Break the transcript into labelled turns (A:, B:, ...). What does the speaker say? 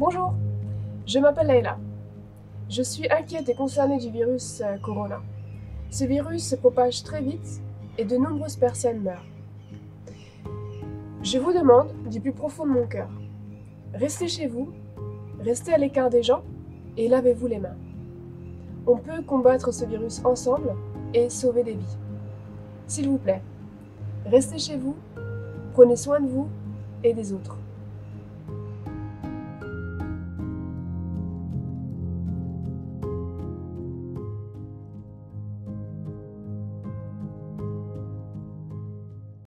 A: Bonjour, je m'appelle Leila. Je suis inquiète et concernée du virus euh, Corona. Ce virus se propage très vite et de nombreuses personnes meurent. Je vous demande du plus profond de mon cœur, restez chez vous, restez à l'écart des gens et lavez-vous les mains. On peut combattre ce virus ensemble et sauver des vies. S'il vous plaît, restez chez vous, prenez soin de vous et des autres.